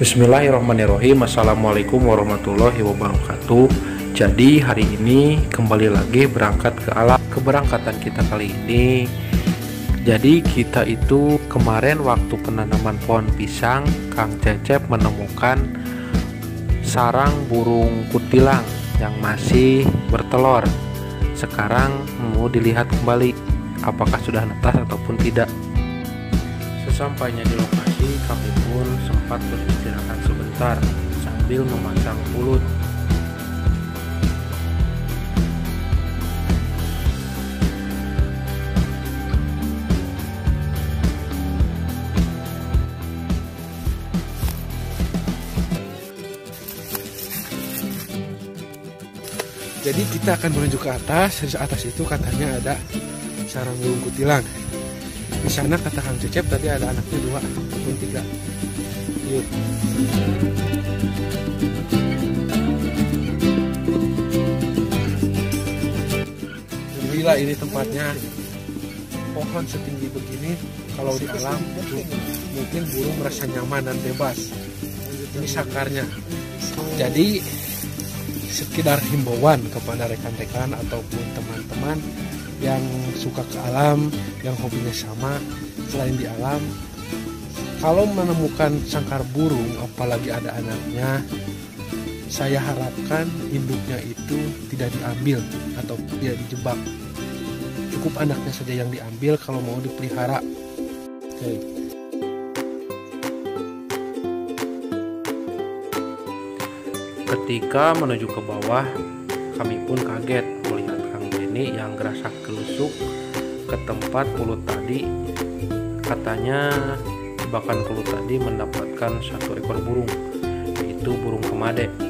Bismillahirrahmanirrahim. Assalamualaikum warahmatullahi wabarakatuh. Jadi hari ini kembali lagi berangkat ke alam Keberangkatan kita kali ini. Jadi kita itu kemarin waktu penanaman pohon pisang Kang Cecep menemukan sarang burung kutilang yang masih bertelur. Sekarang mau dilihat kembali apakah sudah netas ataupun tidak. Sesampainya di lokasi kami pun sempat beristirahat sebentar sambil memasang mulut. Jadi kita akan menuju ke atas. Di atas itu katanya ada sarang burung kutilang. Di sana kata Kang Cecep tadi ada anaknya dua ataupun tiga. Yuk. Gila ini tempatnya pohon setinggi begini kalau di alam mungkin burung merasa nyaman dan bebas ini sakarnya jadi sekedar himbauan kepada rekan-rekan ataupun teman-teman yang suka ke alam, yang hobinya sama selain di alam. Kalau menemukan sangkar burung, apalagi ada anaknya, saya harapkan induknya itu tidak diambil atau tidak dijebak. Cukup anaknya saja yang diambil kalau mau dipelihara. Oke. Ketika menuju ke bawah, kami pun kaget melihat Kang Benny yang gerasak gelusuk ke tempat mulut tadi. Katanya jebakan kelut tadi mendapatkan satu ekor burung, yaitu burung kemade.